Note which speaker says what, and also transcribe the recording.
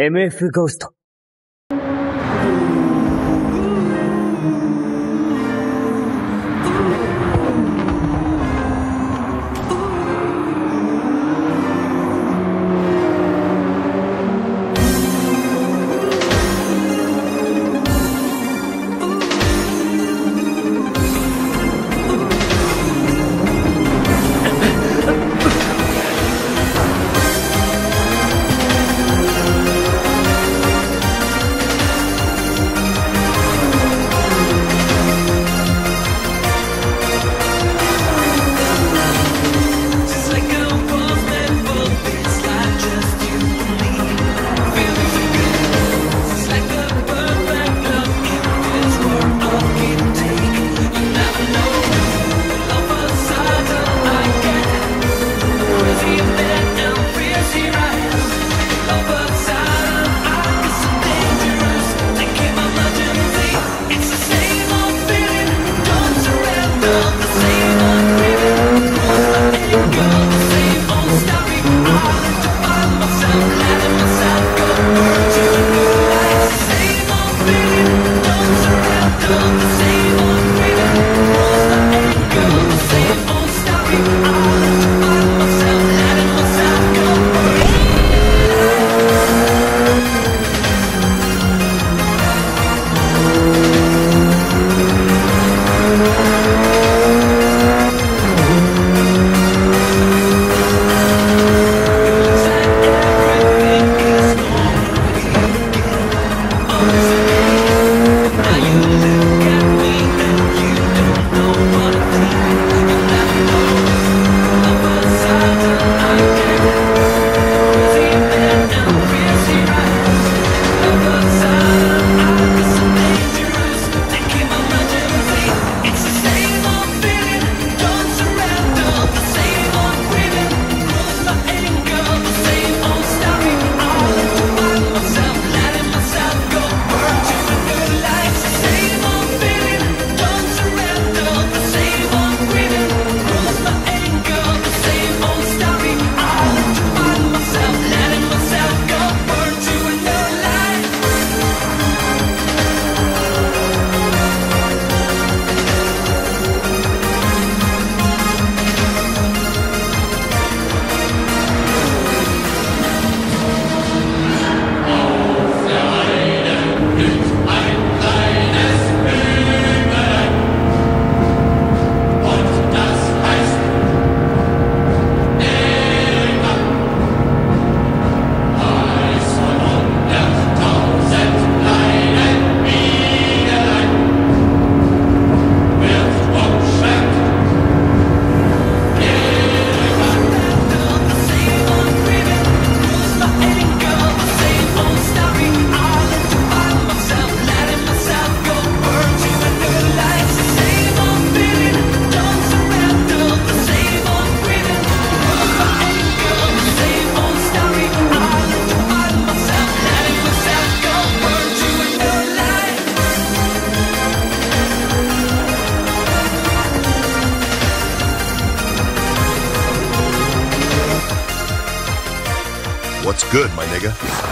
Speaker 1: MF ゴースト。
Speaker 2: Música good, my nigga?